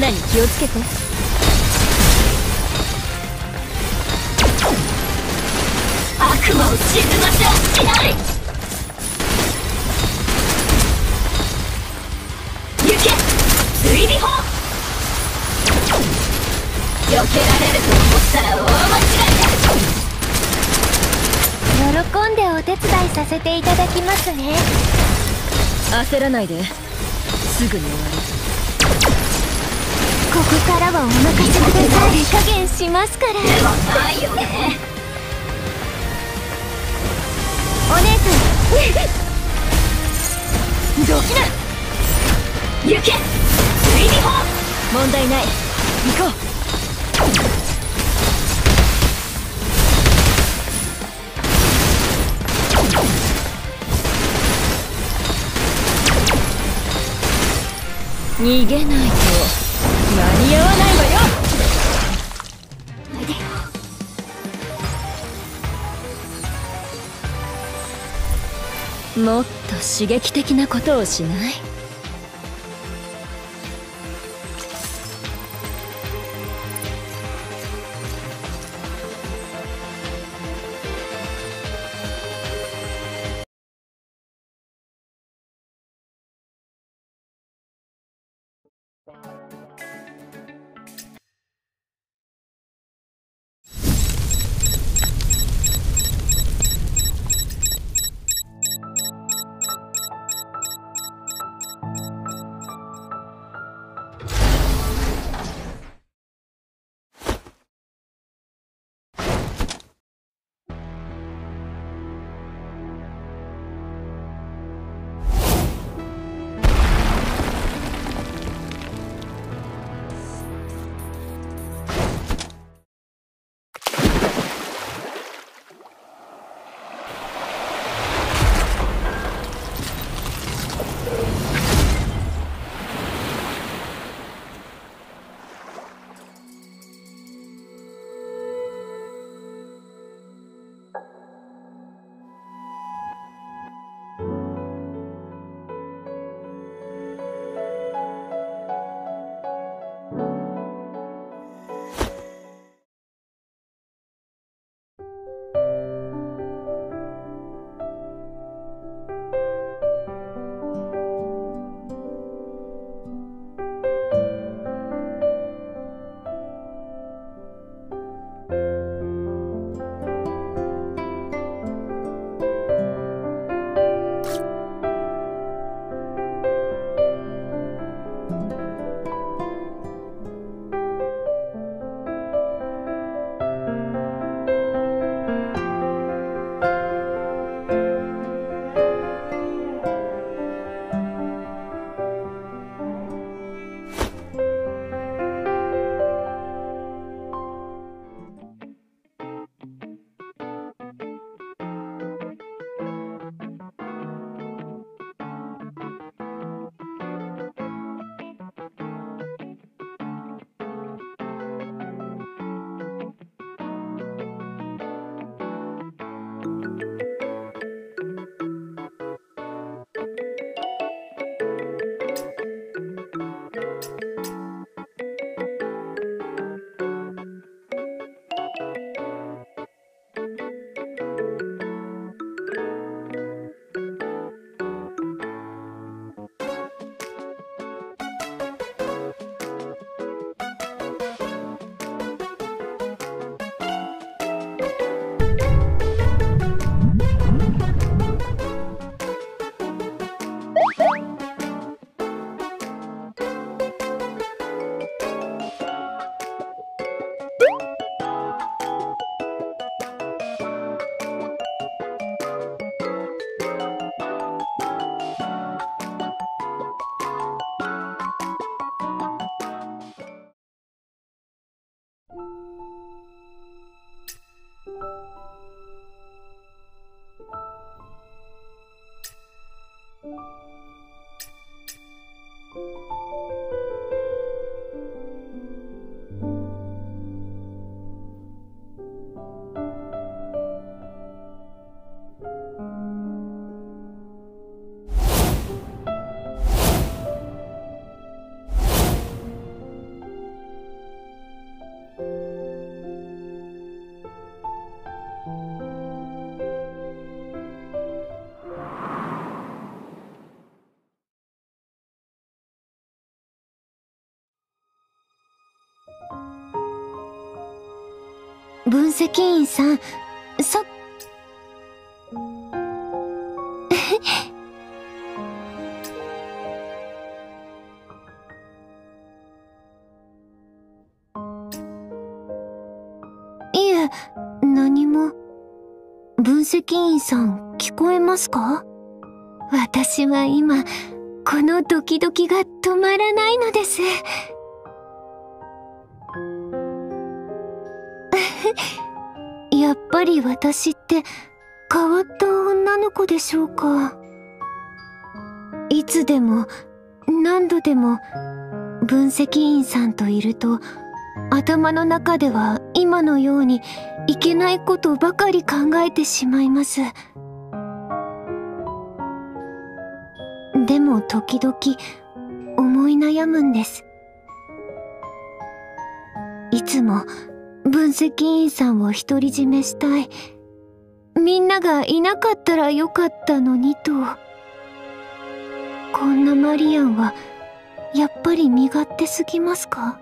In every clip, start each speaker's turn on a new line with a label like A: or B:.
A: 罠に気をつけて。
B: 悪魔を沈ませはしない。行け。追尾砲。避けられると思ったら大間違いだ。
C: 喜んでお手伝いさせていただきますね。
A: 焦らないで。すぐに終わる。
C: ここからはお任せください。手加減しますから。
B: ではないよね
C: お姉さん。
A: どきな
B: 行け。追尾砲
A: 問題ない。行こう。逃げないとに合わないわよ。もっと刺激的なことをしない？
C: 分析員さん、さ、いえ、何も。分析員さん、聞こえますか？私は今、このドキドキが止まらないのです。ぱり私って変わった女の子でしょうか。いつでも何度でも分析員さんといると頭の中では今のようにいけないことばかり考えてしまいます。でも時々思い悩むんです。いつも分析員さんを独り占めしたい。みんながいなかったらよかったのにと。こんなマリアンはやっぱり身勝手すぎますか？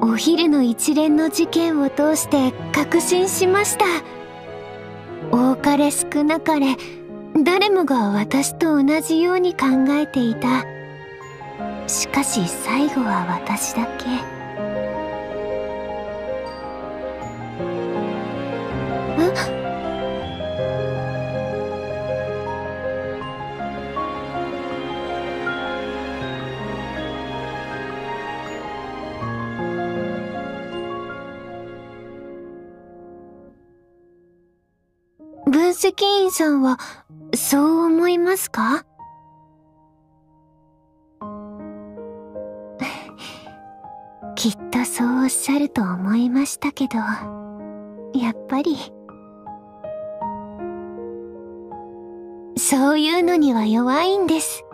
C: うん。お昼の一連の事件を通して確信しました。多かれ少なかれ誰もが私と同じように考えていた。しかし最後は私だけ。分析員さんはそう思いますか？しゃると思いましたけど、やっぱり。そういうのには弱いんです。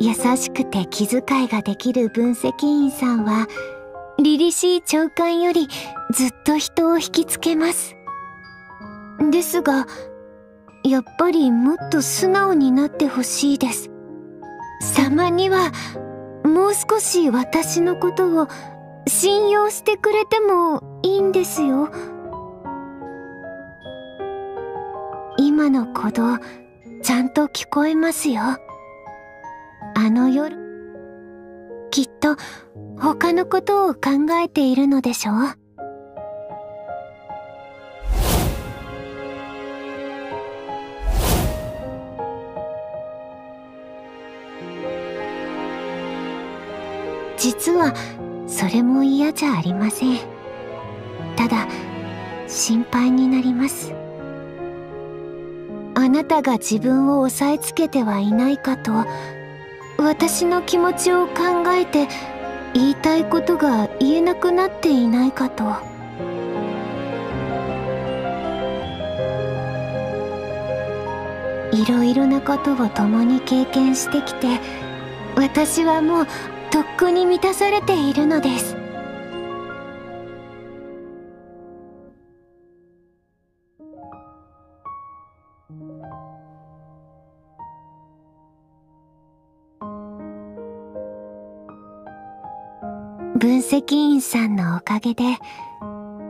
C: 優しくて気遣いができる分析員さんは、凛々しい長官よりずっと人を引きつけます。ですが、やっぱりもっと素直になってほしいです。様には、もう少し私のことを信用してくれてもいいんですよ。今の鼓動、ちゃんと聞こえますよ。あの夜、きっと他のことを考えているのでしょう。実はそれも嫌じゃありません。ただ心配になります。あなたが自分を押さえつけてはいないかと私の気持ちを考えて言いたいことが言えなくなっていないかと。いろいろなことを共に経験してきて私はもうとっくに満たされているのです。分析員さんのおかげで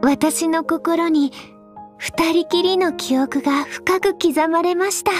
C: 私の心に二人きりの記憶が深く刻まれました。